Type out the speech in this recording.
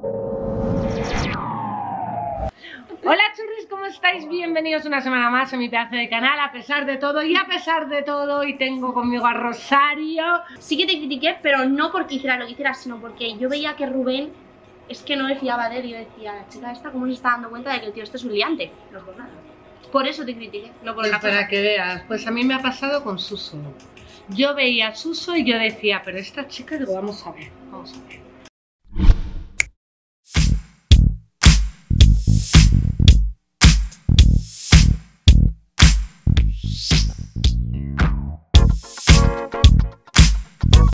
Hola churris, ¿cómo estáis? Bienvenidos una semana más a mi pedazo de canal, a pesar de todo y a pesar de todo, y tengo conmigo a Rosario. Sí que te critiqué, pero no porque hiciera lo que hiciera, sino porque yo veía que Rubén es que no me fiaba de él. Yo decía, la chica esta, ¿cómo se está dando cuenta de que el tío este es un liante? No por nada. Por eso te critiqué, no por otra Para cosa. que veas, pues a mí me ha pasado con Suso. Yo veía a Suso y yo decía, pero esta chica, digo, vamos a ver, vamos a ver. Shh.